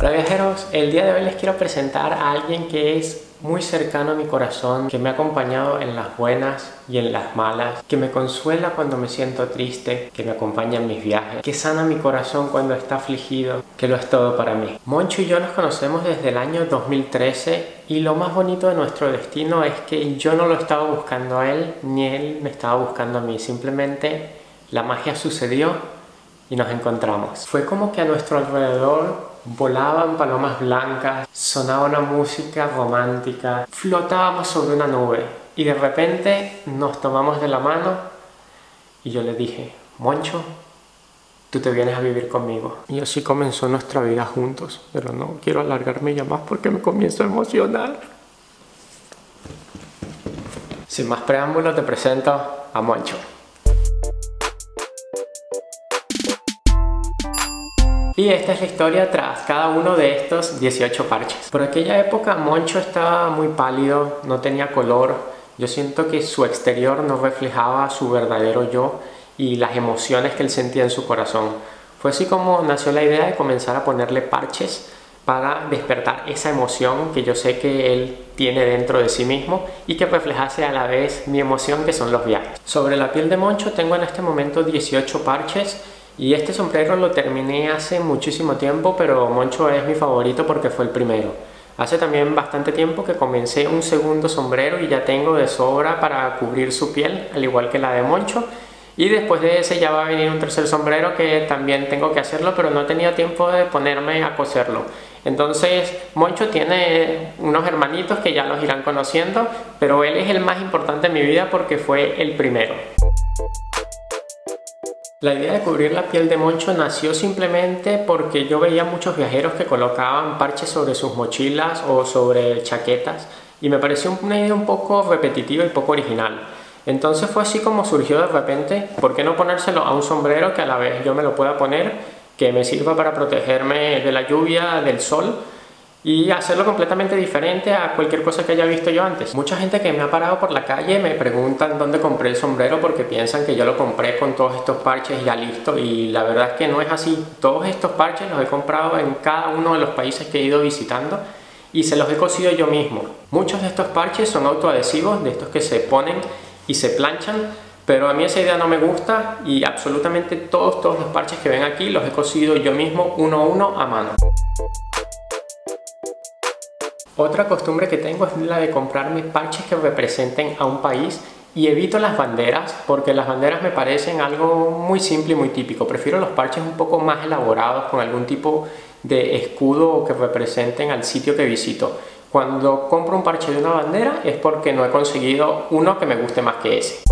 Hola viajeros, el día de hoy les quiero presentar a alguien que es muy cercano a mi corazón, que me ha acompañado en las buenas y en las malas, que me consuela cuando me siento triste, que me acompaña en mis viajes, que sana mi corazón cuando está afligido, que lo es todo para mí. Moncho y yo nos conocemos desde el año 2013 y lo más bonito de nuestro destino es que yo no lo estaba buscando a él, ni él me estaba buscando a mí, simplemente la magia sucedió y nos encontramos. Fue como que a nuestro alrededor Volaban palomas blancas, sonaba una música romántica, flotábamos sobre una nube y de repente nos tomamos de la mano y yo le dije, Moncho, tú te vienes a vivir conmigo. Y así comenzó nuestra vida juntos, pero no quiero alargarme ya más porque me comienzo a emocionar. Sin más preámbulos te presento a Moncho. Y esta es la historia tras cada uno de estos 18 parches. Por aquella época Moncho estaba muy pálido, no tenía color. Yo siento que su exterior no reflejaba su verdadero yo y las emociones que él sentía en su corazón. Fue así como nació la idea de comenzar a ponerle parches para despertar esa emoción que yo sé que él tiene dentro de sí mismo y que reflejase a la vez mi emoción que son los viajes. Sobre la piel de Moncho tengo en este momento 18 parches y este sombrero lo terminé hace muchísimo tiempo, pero Moncho es mi favorito porque fue el primero. Hace también bastante tiempo que comencé un segundo sombrero y ya tengo de sobra para cubrir su piel, al igual que la de Moncho. Y después de ese ya va a venir un tercer sombrero que también tengo que hacerlo, pero no tenía tiempo de ponerme a coserlo. Entonces, Moncho tiene unos hermanitos que ya los irán conociendo, pero él es el más importante en mi vida porque fue el primero. La idea de cubrir la piel de Moncho nació simplemente porque yo veía muchos viajeros que colocaban parches sobre sus mochilas o sobre chaquetas y me pareció una idea un poco repetitiva y poco original. Entonces fue así como surgió de repente, ¿por qué no ponérselo a un sombrero que a la vez yo me lo pueda poner, que me sirva para protegerme de la lluvia, del sol y hacerlo completamente diferente a cualquier cosa que haya visto yo antes. Mucha gente que me ha parado por la calle me preguntan dónde compré el sombrero porque piensan que yo lo compré con todos estos parches ya listo y la verdad es que no es así. Todos estos parches los he comprado en cada uno de los países que he ido visitando y se los he cosido yo mismo. Muchos de estos parches son autoadhesivos, de estos que se ponen y se planchan, pero a mí esa idea no me gusta y absolutamente todos, todos los parches que ven aquí los he cosido yo mismo uno a uno a mano. Otra costumbre que tengo es la de comprarme parches que representen a un país y evito las banderas porque las banderas me parecen algo muy simple y muy típico. Prefiero los parches un poco más elaborados con algún tipo de escudo que representen al sitio que visito. Cuando compro un parche de una bandera es porque no he conseguido uno que me guste más que ese.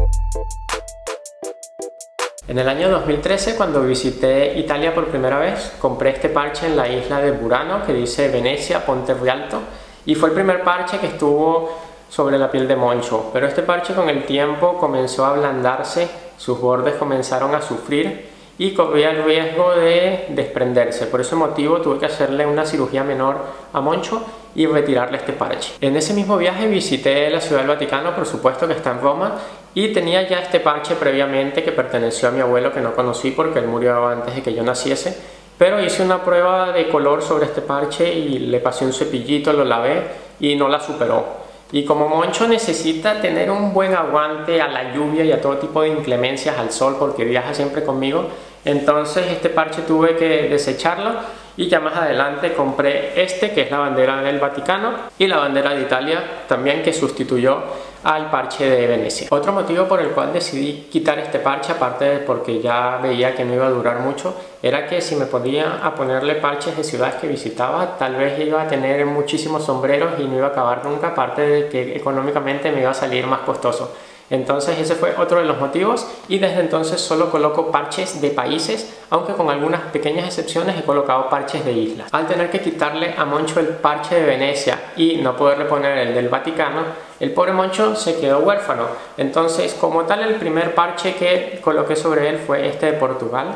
En el año 2013, cuando visité Italia por primera vez, compré este parche en la isla de Burano que dice Venecia, Ponte Rialto y fue el primer parche que estuvo sobre la piel de Moncho, pero este parche con el tiempo comenzó a ablandarse, sus bordes comenzaron a sufrir y corría el riesgo de desprenderse. Por ese motivo tuve que hacerle una cirugía menor a Moncho y retirarle este parche. En ese mismo viaje visité la Ciudad del Vaticano, por supuesto que está en Roma, y tenía ya este parche previamente que perteneció a mi abuelo que no conocí porque él murió antes de que yo naciese pero hice una prueba de color sobre este parche y le pasé un cepillito, lo lavé y no la superó. Y como Moncho necesita tener un buen aguante a la lluvia y a todo tipo de inclemencias al sol porque viaja siempre conmigo, entonces este parche tuve que desecharlo y ya más adelante compré este que es la bandera del Vaticano y la bandera de Italia también que sustituyó al parche de Venecia. Otro motivo por el cual decidí quitar este parche, aparte de porque ya veía que no iba a durar mucho, era que si me podía a ponerle parches de ciudades que visitaba, tal vez iba a tener muchísimos sombreros y no iba a acabar nunca, aparte de que económicamente me iba a salir más costoso. Entonces ese fue otro de los motivos y desde entonces solo coloco parches de países, aunque con algunas pequeñas excepciones he colocado parches de islas. Al tener que quitarle a Moncho el parche de Venecia y no poderle poner el del Vaticano, el pobre Moncho se quedó huérfano. Entonces como tal el primer parche que coloqué sobre él fue este de Portugal,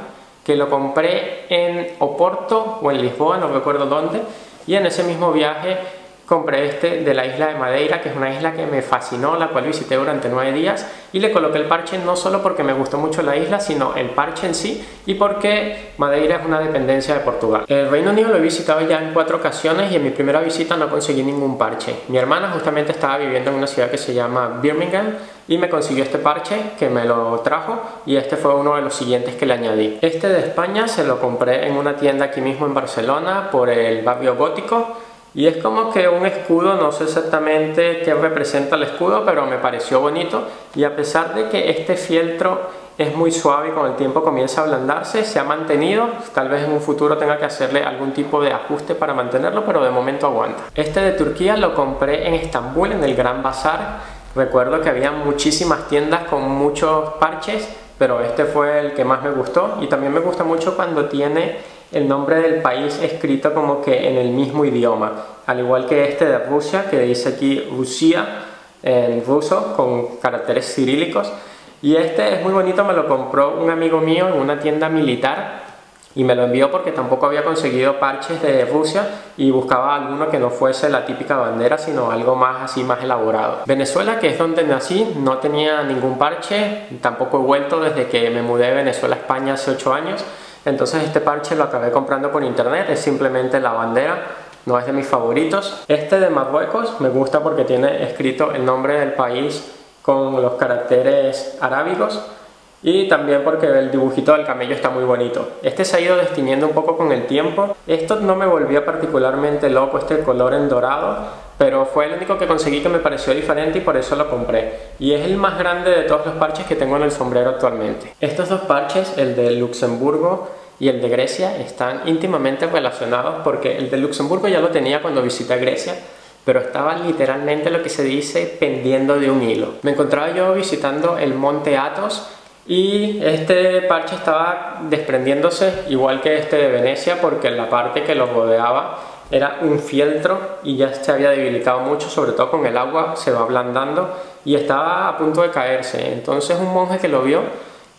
que lo compré en Oporto o en Lisboa, no recuerdo dónde, y en ese mismo viaje compré este de la isla de Madeira, que es una isla que me fascinó, la cual visité durante nueve días y le coloqué el parche no solo porque me gustó mucho la isla, sino el parche en sí y porque Madeira es una dependencia de Portugal. El Reino Unido lo he visitado ya en cuatro ocasiones y en mi primera visita no conseguí ningún parche. Mi hermana justamente estaba viviendo en una ciudad que se llama Birmingham y me consiguió este parche que me lo trajo y este fue uno de los siguientes que le añadí. Este de España se lo compré en una tienda aquí mismo en Barcelona por el barrio gótico y es como que un escudo, no sé exactamente qué representa el escudo, pero me pareció bonito. Y a pesar de que este fieltro es muy suave y con el tiempo comienza a ablandarse, se ha mantenido. Tal vez en un futuro tenga que hacerle algún tipo de ajuste para mantenerlo, pero de momento aguanta. Este de Turquía lo compré en Estambul, en el Gran Bazar. Recuerdo que había muchísimas tiendas con muchos parches, pero este fue el que más me gustó. Y también me gusta mucho cuando tiene el nombre del país escrito como que en el mismo idioma, al igual que este de Rusia, que dice aquí Rusia en ruso con caracteres cirílicos. Y este es muy bonito, me lo compró un amigo mío en una tienda militar y me lo envió porque tampoco había conseguido parches de Rusia y buscaba alguno que no fuese la típica bandera sino algo más así más elaborado. Venezuela que es donde nací no tenía ningún parche, tampoco he vuelto desde que me mudé de Venezuela a España hace 8 años entonces este parche lo acabé comprando por internet, es simplemente la bandera, no es de mis favoritos. Este de Marruecos me gusta porque tiene escrito el nombre del país con los caracteres arábigos y también porque el dibujito del camello está muy bonito. Este se ha ido destiniendo un poco con el tiempo. Esto no me volvía particularmente loco, este color en dorado, pero fue el único que conseguí que me pareció diferente y por eso lo compré. Y es el más grande de todos los parches que tengo en el sombrero actualmente. Estos dos parches, el de Luxemburgo y el de Grecia, están íntimamente relacionados porque el de Luxemburgo ya lo tenía cuando visité Grecia, pero estaba literalmente lo que se dice pendiendo de un hilo. Me encontraba yo visitando el monte Athos y este parche estaba desprendiéndose igual que este de Venecia porque la parte que lo rodeaba era un fieltro y ya se había debilitado mucho, sobre todo con el agua se va ablandando y estaba a punto de caerse. Entonces un monje que lo vio,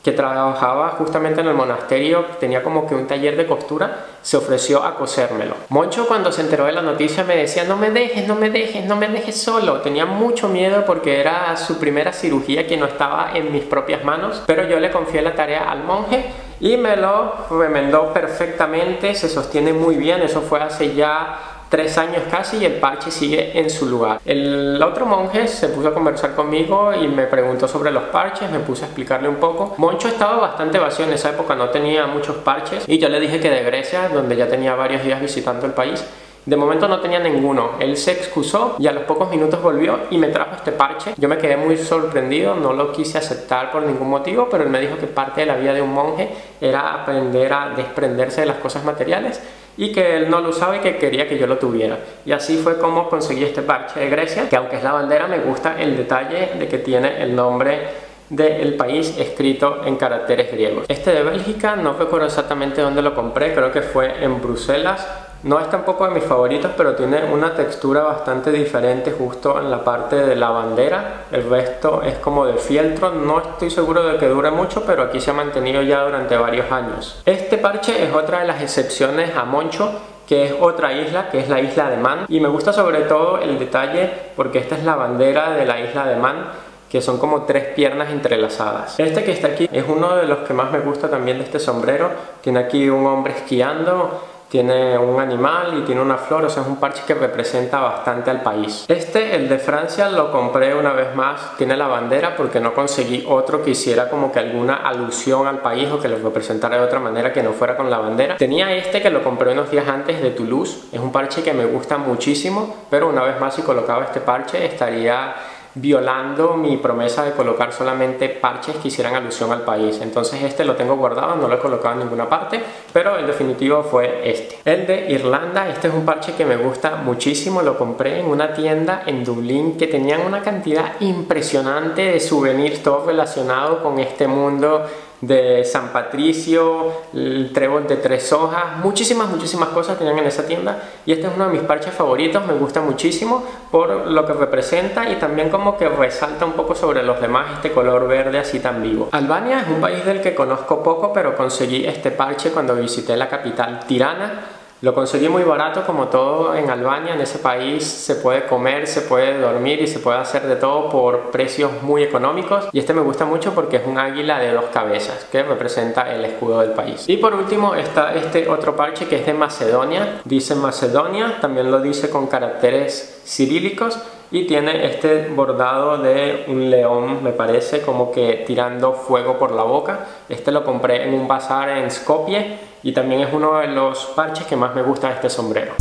que trabajaba justamente en el monasterio, tenía como que un taller de costura, se ofreció a cosérmelo. Moncho cuando se enteró de la noticia me decía, no me dejes, no me dejes, no me dejes solo. Tenía mucho miedo porque era su primera cirugía que no estaba en mis propias manos, pero yo le confié la tarea al monje y me lo remendó perfectamente, se sostiene muy bien, eso fue hace ya tres años casi y el parche sigue en su lugar. El otro monje se puso a conversar conmigo y me preguntó sobre los parches, me puse a explicarle un poco. Moncho estaba bastante vacío en esa época, no tenía muchos parches y yo le dije que de Grecia, donde ya tenía varios días visitando el país, de momento no tenía ninguno. Él se excusó y a los pocos minutos volvió y me trajo este parche. Yo me quedé muy sorprendido, no lo quise aceptar por ningún motivo, pero él me dijo que parte de la vida de un monje era aprender a desprenderse de las cosas materiales y que él no lo usaba y que quería que yo lo tuviera. Y así fue como conseguí este parche de Grecia, que aunque es la bandera me gusta el detalle de que tiene el nombre del país escrito en caracteres griegos. Este de Bélgica no recuerdo exactamente dónde lo compré, creo que fue en Bruselas no es tampoco de mis favoritos, pero tiene una textura bastante diferente justo en la parte de la bandera. El resto es como de fieltro, no estoy seguro de que dure mucho, pero aquí se ha mantenido ya durante varios años. Este parche es otra de las excepciones a Moncho, que es otra isla, que es la isla de Man. Y me gusta sobre todo el detalle porque esta es la bandera de la isla de Man, que son como tres piernas entrelazadas. Este que está aquí es uno de los que más me gusta también de este sombrero. Tiene aquí un hombre esquiando, tiene un animal y tiene una flor, o sea, es un parche que representa bastante al país. Este, el de Francia, lo compré una vez más, tiene la bandera porque no conseguí otro que hiciera como que alguna alusión al país o que lo representara de otra manera que no fuera con la bandera. Tenía este que lo compré unos días antes de Toulouse, es un parche que me gusta muchísimo, pero una vez más si colocaba este parche estaría violando mi promesa de colocar solamente parches que hicieran alusión al país. Entonces este lo tengo guardado, no lo he colocado en ninguna parte, pero el definitivo fue este. El de Irlanda, este es un parche que me gusta muchísimo, lo compré en una tienda en Dublín que tenían una cantidad impresionante de souvenirs, todo relacionado con este mundo de San Patricio, el trébol de tres hojas, muchísimas, muchísimas cosas tenían en esa tienda y este es uno de mis parches favoritos, me gusta muchísimo por lo que representa y también como que resalta un poco sobre los demás este color verde así tan vivo. Albania es un país del que conozco poco pero conseguí este parche cuando visité la capital Tirana Lo conseguí muy barato como todo en Albania, en ese país se puede comer, se puede dormir y se puede hacer de todo por precios muy económicos y este me gusta mucho porque es un águila de dos cabezas que representa el escudo del país. Y por último está este otro parche que es de Macedonia, dice Macedonia, también lo dice con caracteres cirílicos y tiene este bordado de un león, me parece, como que tirando fuego por la boca. Este lo compré en un bazar en Skopje y también es uno de los parches que más me gusta de este sombrero.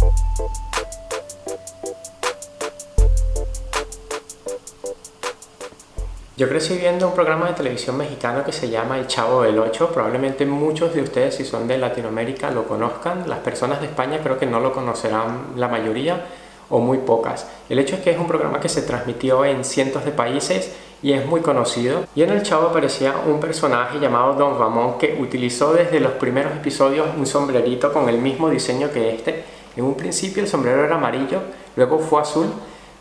Yo crecí viendo un programa de televisión mexicano que se llama El Chavo del Ocho. Probablemente muchos de ustedes, si son de Latinoamérica, lo conozcan. Las personas de España creo que no lo conocerán la mayoría o muy pocas. El hecho es que es un programa que se transmitió en cientos de países y es muy conocido. Y en el Chavo aparecía un personaje llamado Don Ramón que utilizó desde los primeros episodios un sombrerito con el mismo diseño que este. En un principio el sombrero era amarillo, luego fue azul,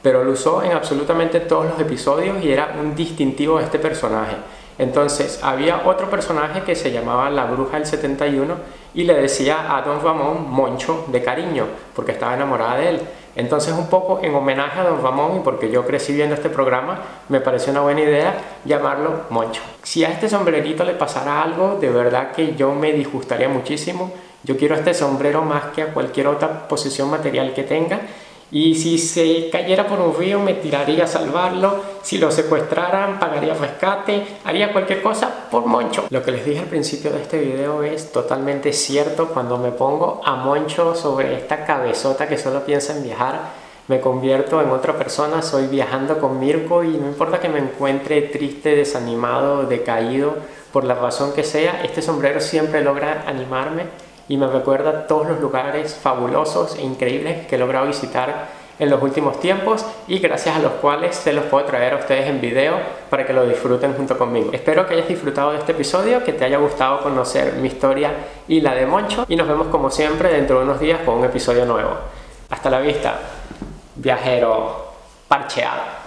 pero lo usó en absolutamente todos los episodios y era un distintivo de este personaje. Entonces había otro personaje que se llamaba la bruja del 71 y le decía a Don Ramón Moncho de cariño porque estaba enamorada de él. Entonces un poco en homenaje a Don Ramón y porque yo crecí viendo este programa, me pareció una buena idea llamarlo Moncho. Si a este sombrerito le pasara algo, de verdad que yo me disgustaría muchísimo. Yo quiero este sombrero más que a cualquier otra posición material que tenga y si se cayera por un río me tiraría a salvarlo, si lo secuestraran pagaría rescate, haría cualquier cosa por Moncho. Lo que les dije al principio de este video es totalmente cierto. Cuando me pongo a Moncho sobre esta cabezota que solo piensa en viajar, me convierto en otra persona, soy viajando con Mirko y no importa que me encuentre triste, desanimado, decaído, por la razón que sea, este sombrero siempre logra animarme y me recuerda todos los lugares fabulosos e increíbles que he logrado visitar en los últimos tiempos y gracias a los cuales se los puedo traer a ustedes en video para que lo disfruten junto conmigo. Espero que hayas disfrutado de este episodio, que te haya gustado conocer mi historia y la de Moncho y nos vemos como siempre dentro de unos días con un episodio nuevo. Hasta la vista, viajero parcheado.